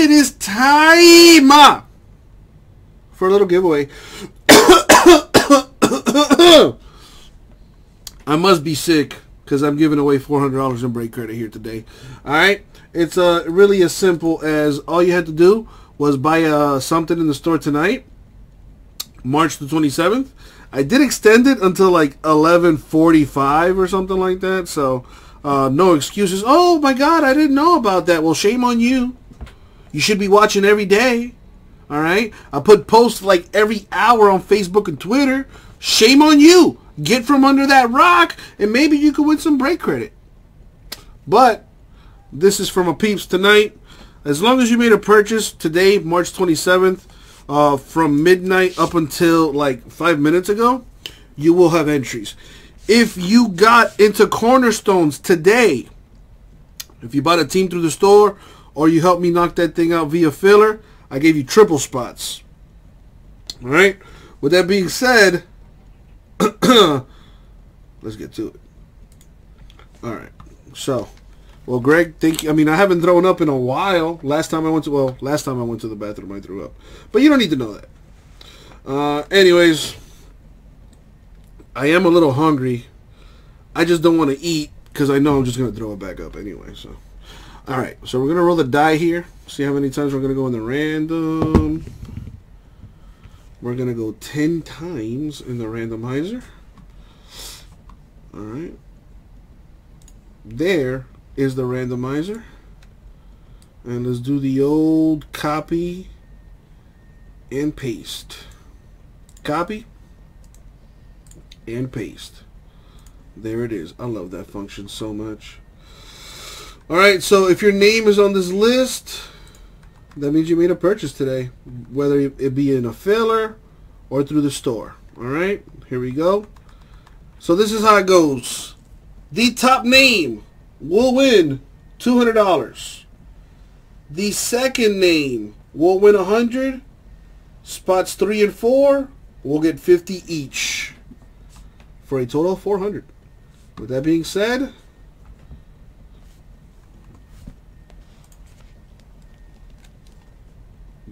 it is time for a little giveaway. I must be sick because I'm giving away $400 in break credit here today. All right, it's uh, really as simple as all you had to do was buy uh, something in the store tonight, March the 27th. I did extend it until like 11:45 or something like that, so uh, no excuses. Oh my God, I didn't know about that. Well, shame on you. You should be watching every day. All right, I put posts like every hour on Facebook and Twitter. Shame on you. Get from under that rock, and maybe you could win some break credit. But this is from a peeps tonight. As long as you made a purchase today, March 27th, uh, from midnight up until like five minutes ago, you will have entries. If you got into Cornerstones today, if you bought a team through the store or you helped me knock that thing out via filler, I gave you triple spots. All right. With that being said, let's get to it. All right. So, well, Greg, thank you. I mean, I haven't thrown up in a while. Last time I went to, well, last time I went to the bathroom, I threw up. But you don't need to know that. Uh, anyways, I am a little hungry. I just don't want to eat because I know I'm just going to throw it back up anyway. So, all right. So we're going to roll the die here. See how many times we're going to go in the random. We're going to go 10 times in the randomizer. All right. There is the randomizer. And let's do the old copy and paste. Copy and paste. There it is. I love that function so much. Alright, so if your name is on this list, that means you made a purchase today. Whether it be in a filler or through the store. Alright, here we go. So this is how it goes. The top name will win $200. The second name will win 100 Spots 3 and 4 will get 50 each. For a total of 400. With that being said,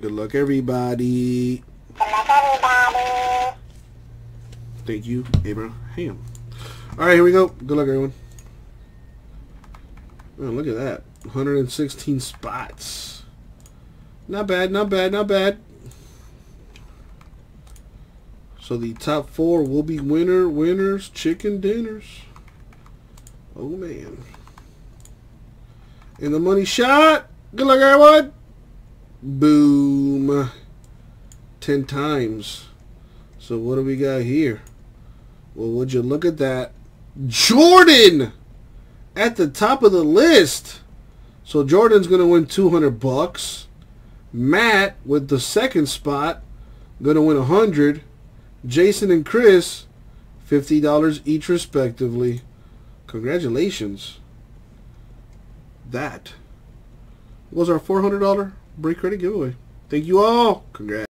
good luck everybody. Good luck everybody. Thank you, Abraham. Alright, here we go. Good luck everyone. Oh, look at that. 116 spots. Not bad, not bad, not bad. So the top four will be winner, winners, chicken dinners. Oh, man. In the money shot. Good luck, everyone. Boom. Ten times. So what do we got here? Well, would you look at that? Jordan at the top of the list. So Jordan's going to win 200 bucks. Matt with the second spot going to win 100. Jason and Chris, $50 each respectively. Congratulations. That was our $400 break credit giveaway. Thank you all. Congrats.